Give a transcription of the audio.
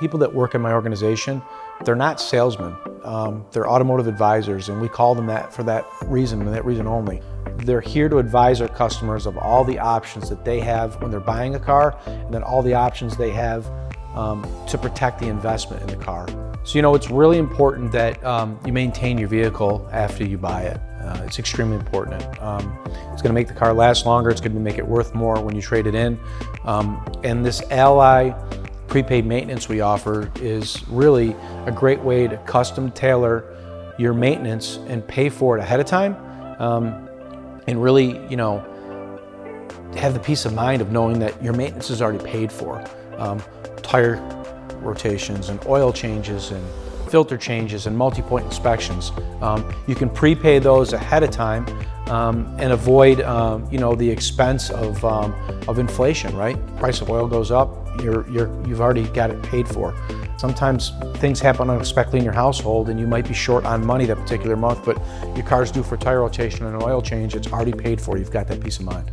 people that work in my organization, they're not salesmen. Um, they're automotive advisors, and we call them that for that reason and that reason only. They're here to advise our customers of all the options that they have when they're buying a car, and then all the options they have um, to protect the investment in the car. So, you know, it's really important that um, you maintain your vehicle after you buy it. Uh, it's extremely important. Um, it's going to make the car last longer. It's going to make it worth more when you trade it in. Um, and this Ally prepaid maintenance we offer is really a great way to custom tailor your maintenance and pay for it ahead of time um, and really, you know, have the peace of mind of knowing that your maintenance is already paid for. Um, tire rotations and oil changes and filter changes and multi-point inspections. Um, you can prepay those ahead of time um, and avoid, um, you know, the expense of, um, of inflation, right? Price of oil goes up, you're, you're, you've already got it paid for. Sometimes things happen unexpectedly in your household and you might be short on money that particular month, but your car's due for tire rotation and an oil change, it's already paid for, you've got that peace of mind.